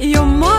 有梦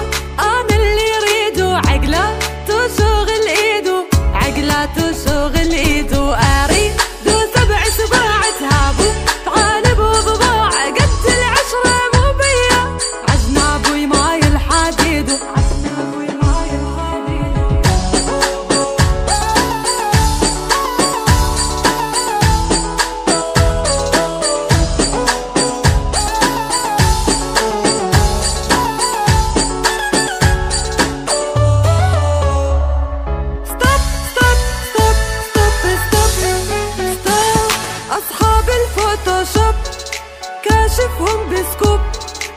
بسكوب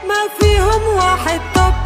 ما فيهم واحد طب.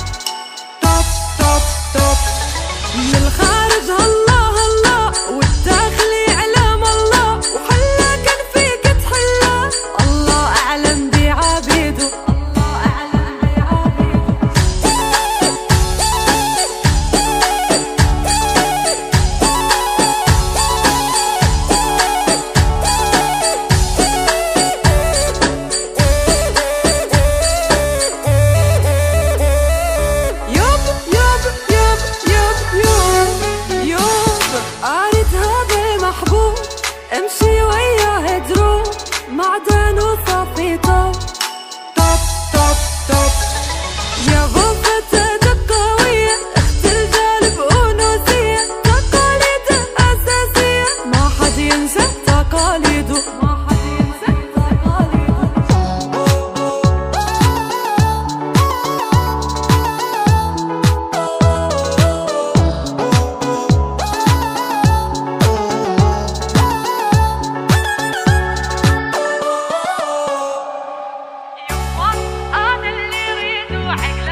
معدن صافي طب طب طب طب. يا like